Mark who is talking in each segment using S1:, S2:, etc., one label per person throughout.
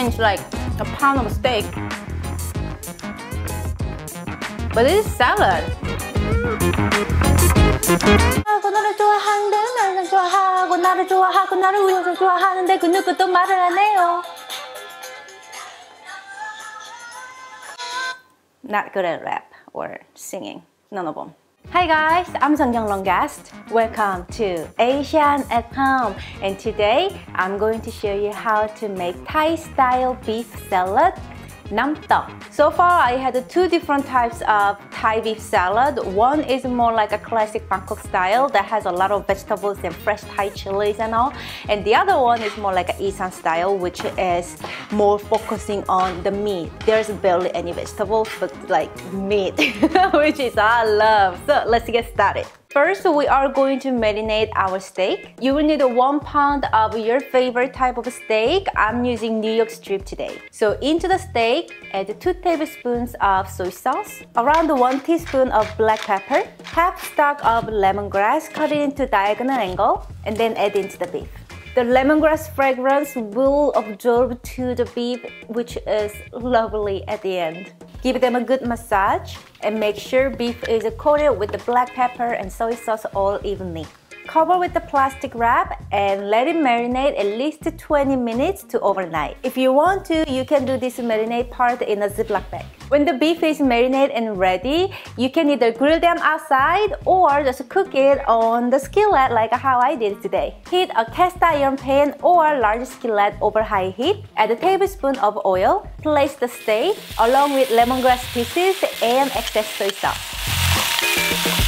S1: means like a pound of steak. But it is salad. 하고 너를 좋아하는데 나를 좋아하고 나를 좋아하고 나를 위해서 좋아하는데 그 누구도 말을 안 해요. Not good at rap or singing. None of them. Hi guys, I'm Seonkyoung Longest. Welcome to Asian at Home and today I'm going to show you how to make Thai style beef salad nam tok. So far, I had two different types of Thai beef salad. One is more like a classic Bangkok style that has a lot of vegetables and fresh Thai chilies and all. And the other one is more like an Isan style, which is more focusing on the meat. There's barely any vegetables, but like meat, which is I love. So let's get started. First, we are going to marinate our steak. You will need one pound of your favorite type of steak. I'm using New York strip today. So into the steak, add 2 tablespoons of soy sauce, around 1 teaspoon of black pepper, half stalk of lemongrass cut it into diagonal angle, and then add into the beef. The lemongrass fragrance will absorb to the beef, which is lovely at the end. Give them a good massage and make sure beef is coated with the black pepper and soy sauce all evenly. Cover with the plastic wrap and let it marinate at least 20 minutes to overnight. If you want to, you can do this marinade part in a Ziploc bag. When the beef is marinated and ready, you can either grill them outside or just cook it on the skillet like how I did today. Heat a cast iron pan or large skillet over high heat. Add a tablespoon of oil. Place the steak along with lemongrass pieces and excess soy sauce.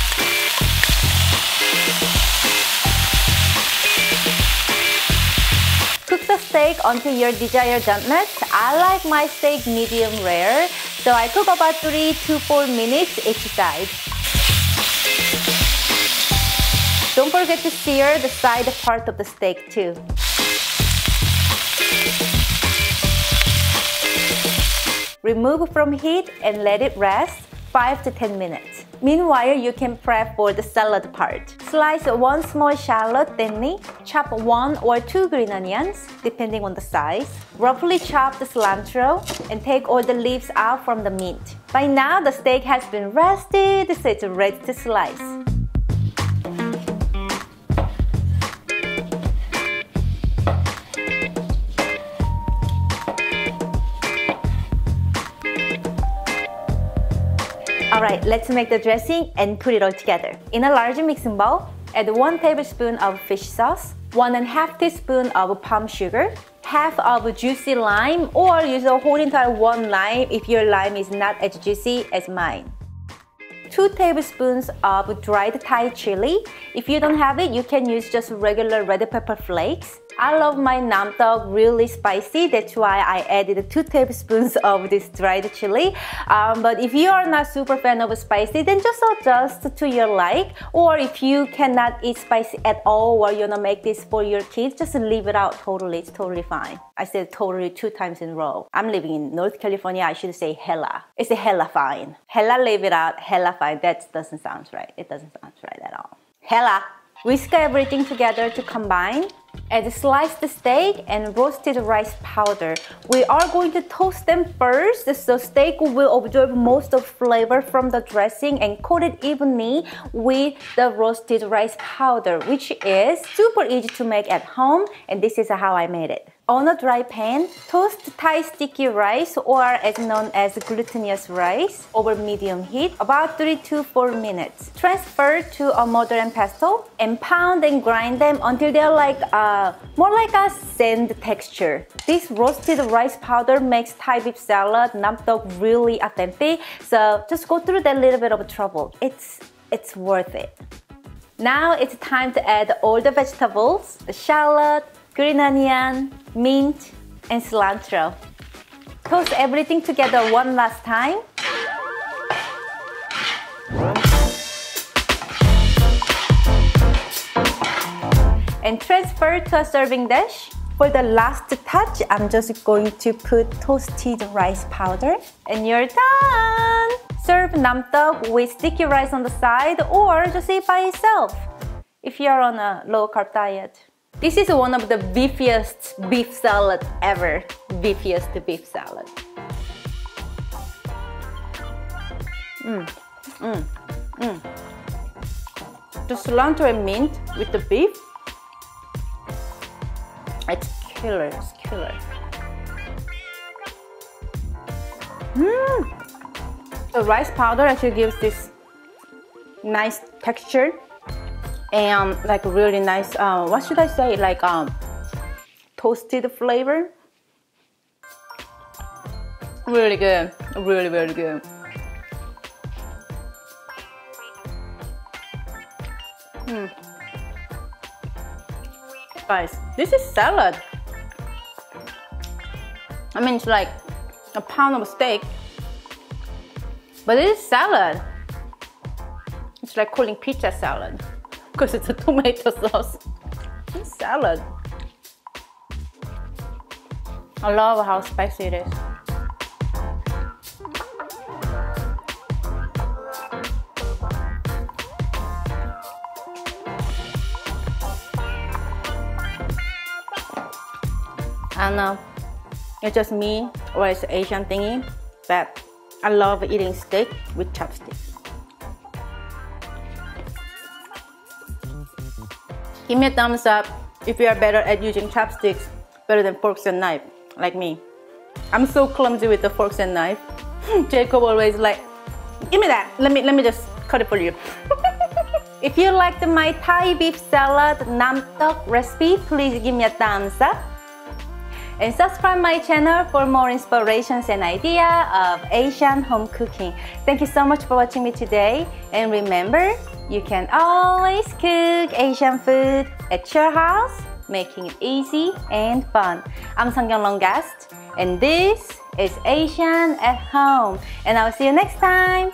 S1: The steak until your desired doneness. I like my steak medium rare, so I cook about 3 to 4 minutes each side. Don't forget to sear the side part of the steak too. Remove from heat and let it rest 5 to 10 minutes. Meanwhile, you can prep for the salad part. Slice one small shallot thinly, chop one or two green onions, depending on the size. Roughly chop the cilantro and take all the leaves out from the meat. By now, the steak has been rested, so it's ready to slice. Alright, let's make the dressing and put it all together. In a large mixing bowl, add 1 tablespoon of fish sauce, 1 and a half teaspoon of palm sugar, half of juicy lime or use a whole entire one lime if your lime is not as juicy as mine. 2 tablespoons of dried Thai chili. If you don't have it, you can use just regular red pepper flakes. I love my nam tok really spicy. That's why I added 2 tablespoons of this dried chili. Um, but if you are not super fan of spicy, then just adjust to your like. Or if you cannot eat spicy at all or you wanna make this for your kids, just leave it out totally. It's totally fine. I said totally two times in a row. I'm living in North California. I should say hella. It's a hella fine. Hella leave it out. Hella fine. That doesn't sound right. It doesn't sound right at all. Hella. Whisk everything together to combine. Add sliced steak and roasted rice powder. We are going to toast them first so steak will absorb most of flavor from the dressing and coat it evenly with the roasted rice powder which is super easy to make at home and this is how I made it. On a dry pan, toast Thai sticky rice or as known as glutinous rice over medium heat about 3 to 4 minutes. Transfer to a modern pestle and pound and grind them until they're like uh, more like a sand texture. This roasted rice powder makes Thai beef salad nam tok really authentic. So just go through that little bit of trouble. It's it's worth it. Now it's time to add all the vegetables, the shallot, green onion, mint, and cilantro. Toast everything together one last time. And transfer to a serving dish. For the last touch, I'm just going to put toasted rice powder. And you're done! Serve nam tok with sticky rice on the side or just eat by itself if you're on a low carb diet. This is one of the beefiest beef salad ever. Beefiest beef salad. Mmm, mmm, mmm. The cilantro and mint with the beef, it's killer, it's killer. Mmm! The rice powder actually gives this nice texture and like really nice, uh, what should I say, like um, toasted flavor. Really good, really, really good. Mm. Guys, this is salad. I mean, it's like a pound of steak, but it is salad. It's like calling pizza salad because it's a tomato sauce. Salad. I love how spicy it is. I don't know, it's just me or it's Asian thingy, but I love eating steak with chopsticks. Give me a thumbs up if you are better at using chopsticks better than forks and knife, like me. I'm so clumsy with the forks and knife. Jacob always like, give me that. Let me let me just cut it for you. if you liked my Thai beef salad nam tok recipe, please give me a thumbs up and subscribe my channel for more inspirations and idea of Asian home cooking. Thank you so much for watching me today and remember you can always cook Asian food at your house making it easy and fun. I'm Seonkyoung Longest and this is Asian at Home and I'll see you next time.